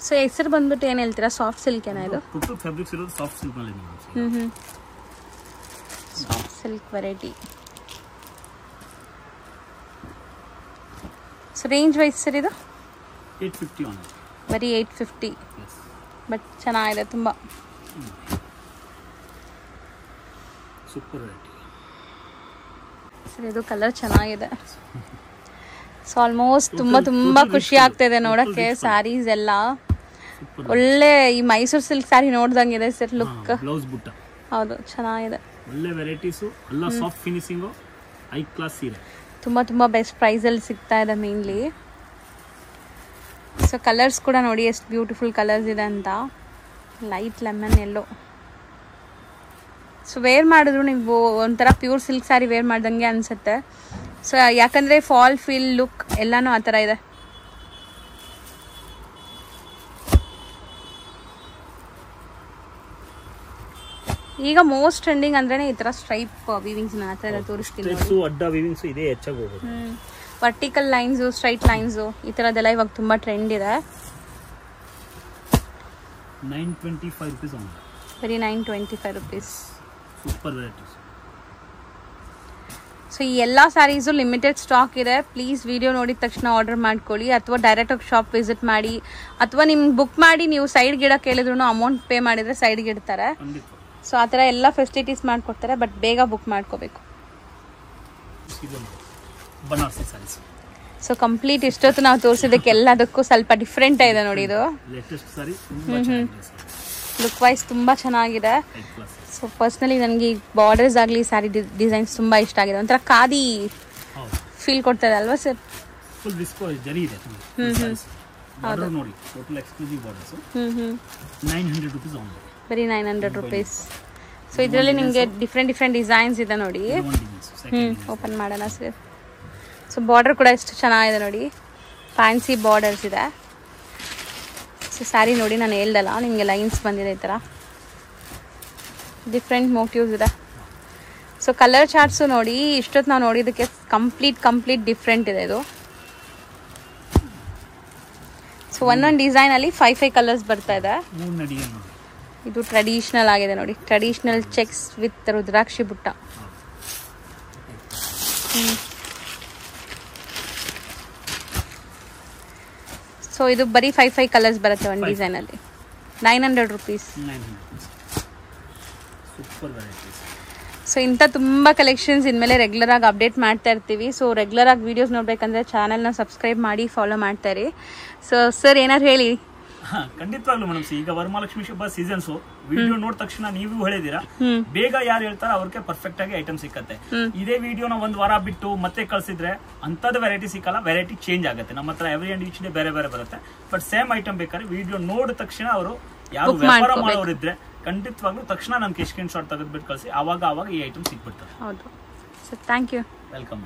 ಸೊ ಹೆಸರು ಬಂದ್ಬಿಟ್ಟು ಏನು ಹೇಳ್ತೀರಾ? ಸಾಫ್ಟ್ ಸಿಲ್ಕ್ ಏನೋ ಇದು? ಫ್ಯಾಬ್ರಿಕ್ಸ್ ಇರೋದು ಸಾಫ್ಟ್ ಸಿಲ್ಕ್ನಲ್ಲಿ ಹ್ಞೂ ಹ್ಞೂ soft silk variety so range wise sir ಇದು? ಏಯ್ಟ್ ಫಿಫ್ಟಿ ಬರೀ ಏಯ್ಟ್ ಫಿಫ್ಟಿ ಬಟ್ ಚೆನ್ನಾಗಿದೆ ತುಂಬ. ಸೂಪರ್ ವೆರೈಟಿ ಸರ್ ಇದು ಕಲರ್ ಚೆನ್ನಾಗಿದೆ. ಸೊ ಆಲ್ಮೋಸ್ಟ್ ತುಂಬ ತುಂಬ ಖುಷಿ ಆಗ್ತಾಯಿದೆ ಆಗ್ತಿದೆ ನೋಡಕ್ಕೆ ಸ್ಯಾರೀಸ್ ಎಲ್ಲ. ಒಳ್ಳೆ ಈ ಮೈಸೂರ್ ಸಿಲ್ಕ್ ಸ್ಯಾರಿ ನೋಡ್ದಂಗಿದೆ ಸರ್ ಲುಕ್ ಬ್ಲೌಸ್ ಬುಟ್ಟ. ಹೌದು ಚೆನ್ನಾಗಿದೆ. ಒಳ್ಳೆ ವೆರೈಟೀಸ್ ಎಲ್ಲ ಸಾಫ್ಟ್ ಫಿನಿಶಿಂಗ್ ಹೈ ಕ್ಲಾಸ್ ಸೀರೆ ತುಂಬಾ ತುಂಬಾ ಬೆಸ್ಟ್ ಪ್ರೈಸಲ್ಲಿ ಸಿಗ್ತಾ ಇದೆ ಮೇನ್ಲಿ ಸೊ ಕಲರ್ಸ್ ಕೂಡ ನೋಡಿ ಎಷ್ಟು ಬ್ಯೂಟಿಫುಲ್ ಕಲರ್ಸ್ ಇದೆ ಅಂತ. Light lemon yellow so wear ಮಾಡಿದ್ರು ನೀವು ಒಂಥರ ಪ್ಯೂರ್ ಸಿಲ್ಕ್ ಸ್ಯಾರಿ ವೇರ್ ಮಾಡ್ದಂಗೆ ಅನ್ಸುತ್ತೆ. ಸೊ ಯಾಕಂದರೆ ಫಾಲ್ ಫೀಲ್ ಲುಕ್ ಎಲ್ಲನೂ ಆ ಥರ ಇದೆ. ಈಗ ಮೋಸ್ಟ್ ಟ್ರೆಂಡಿಂಗ್ ಅಂದ್ರೆ ಈ ತರ ಸ್ಟ್ರೈಪ್ ವಿವಿಂಗ್ಸ್ ನಾನು ಆ ಥರ ತೋರಿಸ್ತೀನಿ ನೋಡಿ. ಅಡ್ಡ ವಿವಿಂಗ್ಸು ಇದೇ ಹೆಚ್ಚಾಗಿ ಹೋಗೋದು. ವರ್ಟಿಕಲ್ ಲೈನ್ಸು ಸ್ಟ್ರೈಟ್ ಲೈನ್ಸು ಈ ಥರದ್ದೆಲ್ಲ ಇವಾಗ ತುಂಬ ಟ್ರೆಂಡ್ ಇದೆ. Nine twenty five rupees on ಬರೀ nine twenty five rupees super varieties so ಈ ಎಲ್ಲ ಸ್ಯಾರೀಸು ಲಿಮಿಟೆಡ್ ಸ್ಟಾಕ್ ಇದೆ. ಪ್ಲೀಸ್ ವಿಡಿಯೋ ನೋಡಿದ ತಕ್ಷಣ ಆರ್ಡರ್ ಮಾಡ್ಕೊಳ್ಳಿ. ಅಥವಾ ಡೈರೆಕ್ಟಾಗಿ ಶಾಪ್ ವಿಸಿಟ್ ಮಾಡಿ. ಅಥವಾ ನಿಮ್ಗೆ ಬುಕ್ ಮಾಡಿ ನೀವು ಸೈಡ್ ಗಿಡ ಕೇಳಿದ್ರು ಅಮೌಂಟ್ ಪೇ ಮಾಡಿದರೆ ಸೈಡ್ಗೆ ಇಡ್ತಾರೆ. ಖಂಡಿತ. ಸೊ ಆ ಥರ ಎಲ್ಲ ಫೆಸಿಲಿಟೀಸ್ ಮಾಡಿಕೊಡ್ತಾರೆ ಬಟ್ ಬೇಗ ಬುಕ್ ಮಾಡ್ಕೋಬೇಕು. ಸೊ ಕಂಪ್ಲೀಟ್ ಇಷ್ಟೊತ್ತು ನಾವು ತೋರಿಸಿದ್ದಕ್ಕೆ ಎಲ್ಲದಕ್ಕೂ ಸ್ವಲ್ಪ ಡಿಫ್ರೆಂಟ್ ಇದೆ ನೋಡಿ ಇದು. ಲುಕ್ ವೈಸ್ ತುಂಬ ಚೆನ್ನಾಗಿದೆ ಸೊ ಪರ್ಸ್ನಲಿ ನನಗೆ ಈ ಬಾರ್ಡರ್ಸ್ ಆಗಲಿ ಸ್ಯಾರಿ ಡಿಸೈನ್ಸ್ ತುಂಬ ಇಷ್ಟ ಆಗಿದೆ. ಒಂಥರ ಖಾದಿ ಹೌದು. ಫೀಲ್ ಕೊಡ್ತದೆ ಅಲ್ವಾ ಸರ್ ಹ್ಞೂ ಹ್ಞೂ ಬಾರ್ಡರ್ ನೋಡಿ total exclusive borders nine hundred rupees ಬರೀ ನೈನ್ ಹಂಡ್ರೆಡ್ ರುಪೀಸ್ ಸೊ ಇದರಲ್ಲಿ ನಿಮಗೆ ಡಿಫ್ರೆಂಟ್ ಡಿಫ್ರೆಂಟ್ ಡಿಸೈನ್ಸ್ ಇದೆ ನೋಡಿ. ಹ್ಞೂ ಓಪನ್ ಮಾಡೋಣ ಸರ್. ಸೊ ಬಾರ್ಡರ್ ಕೂಡ ಎಷ್ಟು ಚೆನ್ನಾಗಿದೆ ನೋಡಿ. ಫ್ಯಾನ್ಸಿ ಬಾರ್ಡರ್ಸ್ ಇದೆ. ಸೊ ಸ್ಯಾರಿ ನೋಡಿ ನಾನು ಹೇಳ್ದಲ್ಲ ನಿಮಗೆ ಲೈನ್ಸ್ ಬಂದಿದೆ ಈ ಥರ ಡಿಫ್ರೆಂಟ್ ಮೋಟಿವ್ಸ್ ಇದೆ. ಸೊ ಕಲರ್ ಚಾರ್ಟ್ಸು ನೋಡಿ ಇಷ್ಟೊತ್ತು ನಾವು ನೋಡಿದ್ದಕ್ಕೆ ಕಂಪ್ಲೀಟ್ ಕಂಪ್ಲೀಟ್ ಡಿಫ್ರೆಂಟ್ ಇದೆ ಇದು. ಸೊ ಒಂದೊಂದು ಡಿಸೈನಲ್ಲಿ ಫೈವ್ ಫೈವ್ ಕಲರ್ಸ್ ಬರ್ತಾ ಇದೆ. ಇದು ಟ್ರೆಡಿಷ್ನಲ್ ಆಗಿದೆ ನೋಡಿ. ಟ್ರೆಡಿಷ್ನಲ್ ಚೆಕ್ಸ್ ವಿತ್ ರುದ್ರಾಕ್ಷಿ ಬುಟ್ಟ. ಸೊ ಇದು ಬರೀ ಫೈವ್ ಫೈವ್ ಕಲರ್ಸ್ ಬರುತ್ತೆ ಒಂದು. ಡಿಸೈನಲ್ಲಿ ನೈನ್ ಹಂಡ್ರೆಡ್ ರುಪೀಸ್ ಸೊ ಇಂಥ ತುಂಬ ಕಲೆಕ್ಷನ್ಸ್ ಇನ್ಮೇಲೆ ರೆಗ್ಯುಲರ್ ಆಗಿ ಅಪ್ಡೇಟ್ ಮಾಡ್ತಾ ಇರ್ತೀವಿ. ಸೊ ರೆಗ್ಯುಲರ್ ಆಗಿ ವಿಡಿಯೋಸ್ ನೋಡ್ಬೇಕಂದ್ರೆ ಚಾನಲ್ನ ಸಬ್ಸ್ಕ್ರೈಬ್ ಮಾಡಿ ಫಾಲೋ ಮಾಡ್ತಾರೆ ಸೊ ಸರ್ ಏನಾದ್ರು ಹೇಳಿ? ಖಂಡಿತವಾಗ್ಲೂ ಮೇಡಮ್ ಈಗ ವರಮಹಾಲಕ್ಷ್ಮಿ ಶುಭ ಸೀಸನ್ಸ್ ವಿಡಿಯೋ ನೋಡಿದ ತಕ್ಷಣ ನೀವು ಹೇಳಿದಿರಾ? ಬೇಗ ಯಾರು ಹೇಳ್ತಾರ ಅವ್ರಿಗೆ ಪರ್ಫೆಕ್ಟ್ ಆಗಿ ಐಟಮ್ ಸಿಕ್ಕತ್ತೆ. ಇದೆ ವಿಡಿಯೋನ ಒಂದ್ ವಾರ ಬಿಟ್ಟು ಮತ್ತೆ ಕಳ್ಸಿದ್ರೆ ಅಂತದ ವೆರೈಟಿ ಸಿಕ್ಕಲ್ಲ ವೆರೈಟಿ ಚೇಂಜ್ ಆಗುತ್ತೆ. ನಮ್ಮ ಹತ್ರ ಎವ್ರಿ ಅಂಡ್ ಈಚ್ ಡೇ ಬೇರೆ ಬೇರೆ ಬರುತ್ತೆ. ಬಟ್ ಸೇಮ್ ಐಟಮ್ ಬೇಕಾದ್ರೆ ವಿಡಿಯೋ ನೋಡಿದ ತಕ್ಷಣ ಅವರು ಯಾರು ವ್ಯಾಪಾರ. ಮಾಡೋರಿದ್ರೆ ಖಂಡಿತವಾಗ್ಲೂ ತಕ್ಷಣ ನಮ್ಗೆ ಸ್ಕ್ರೀನ್ ಶಾಟ್ ತೆಗೆದ್ಬಿಟ್ಟು ಕಳಿಸಿ ಅವಾಗ ಅವಾಗ ಈ ಐಟಮ್ ಸಿಕ್ಬಿಡ್ತಾರೆ ಹೌದು. Thank you welcome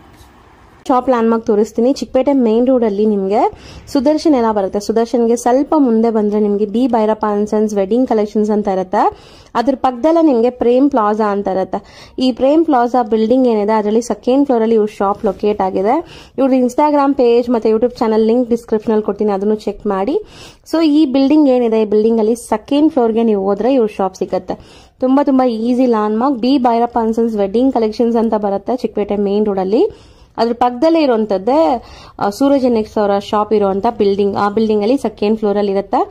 shop landmark ತೋರಿಸ್ತೀನಿ. ಚಿಕ್ಕಪೇಟೆ ಮೇನ್ ರೋಡಲ್ಲಿ ನಿಮಗೆ ಸುದರ್ಶನ್ ಎಲ್ಲ ಬರುತ್ತೆ. ಸುದರ್ಶನ್ಗೆ ಸ್ವಲ್ಪ ಮುಂದೆ ಬಂದರೆ ನಿಮಗೆ B Bhairappa and sons wedding collections ಅಂತ ಇರುತ್ತೆ. ಅದ್ರ ಪಕ್ಕದಲ್ಲೇ ನಿಮಗೆ ಪ್ರೇಮ್ ಪ್ಲಾಜಾ ಅಂತ ಇರುತ್ತೆ. ಈ ಪ್ರೇಮ್ ಪ್ಲಾಜಾ ಬಿಲ್ಡಿಂಗ್ ಏನಿದೆ, ಅದರಲ್ಲಿ ಸೆಕೆಂಡ್ ಫ್ಲೋರಲ್ಲಿ ಇವ್ರ ಶಾಪ್ ಲೊಕೇಟ್ ಆಗಿದೆ. ಇವ್ರ ಇನ್ಸ್ಟಾಗ್ರಾಮ್ ಪೇಜ್ ಮತ್ತು ಯೂಟ್ಯೂಬ್ ಚಾನಲ್ ಲಿಂಕ್ ಡಿಸ್ಕ್ರಿಪ್ಷನಲ್ಲಿ ಕೊಡ್ತೀನಿ, ಅದನ್ನು ಚೆಕ್ ಮಾಡಿ. ಸೊ, ಈ ಬಿಲ್ಡಿಂಗ್ ಏನಿದೆ, ಈ ಬಿಲ್ಡಿಂಗಲ್ಲಿ ಸೆಕೆಂಡ್ ಫ್ಲೋರ್ಗೆ ನೀವು ಹೋದ್ರೆ ಇವ್ರ ಶಾಪ್ ಸಿಗುತ್ತೆ. ತುಂಬ ತುಂಬ easy landmark. B Bhairappa and sons wedding collections ಅಂತ ಬರುತ್ತೆ ಚಿಕ್ಕಪೇಟೆ ಮೇನ್ ರೋಡಲ್ಲಿ. ಅದ್ರ ಪಕ್ಕದಲ್ಲೇ ಇರುವಂತದ್ದೇ ಸೂರಜ್ ನೆಕ್ಸ್ ಅವರ ಶಾಪ್ ಇರುವಂತ ಬಿಲ್ಡಿಂಗ್ ಆ ಬಿಲ್ಡಿಂಗ್ ಅಲ್ಲಿ ಸೆಕೆಂಡ್ ಫ್ಲೋರ್ ಅಲ್ಲಿ ಇರುತ್ತೆ.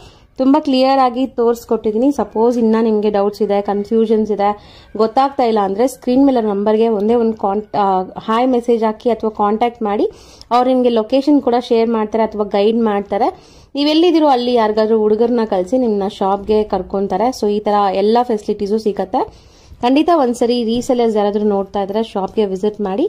ತುಂಬಾ ಕ್ಲಿಯರ್ ಆಗಿ ತೋರಿಸ್ಕೊಟ್ಟಿದ್ದೀನಿ ಸಪೋಸ್ ಇನ್ನ ನಿಮಗೆ ಡೌಟ್ಸ್ ಇದೆ ಕನ್ಫ್ಯೂಷನ್ಸ್ ಇದೆ, ಗೊತ್ತಾಗ್ತಾ ಇಲ್ಲ ಅಂದ್ರೆ ಸ್ಕ್ರೀನ್ ಮೇಲೆ ನಂಬರ್ಗೆ ಒಂದೇ ಒಂದು ಹಾಯ್ ಮೆಸೇಜ್ ಹಾಕಿ ಅಥವಾ ಕಾಂಟ್ಯಾಕ್ಟ್ ಮಾಡಿ, ಅವ್ರು ನಿಮಗೆ ಲೊಕೇಶನ್ ಕೂಡ ಶೇರ್ ಮಾಡ್ತಾರೆ ಅಥವಾ ಗೈಡ್ ಮಾಡ್ತಾರೆ. ನೀವೆಲ್ಲಿದ್ದೀರೋ ಅಲ್ಲಿ ಯಾರಿಗಾದ್ರೂ ಹುಡುಗರನ್ನ ಕಳಿಸಿ ನಿಮ್ಮನ್ನ ಶಾಪ್ಗೆ ಕರ್ಕೊಂತಾರೆ. ಸೊ ಈ ತರ ಎಲ್ಲ ಫೆಸಿಲಿಟೀಸು ಸಿಗತ್ತೆ. ಖಂಡಿತ ಒಂದ್ಸರಿ ರೀಸೆಲರ್ಸ್ ಯಾರಾದ್ರೂ ನೋಡ್ತಾ ಇದ್ರೆ ಶಾಪ್ಗೆ ವಿಸಿಟ್ ಮಾಡಿ.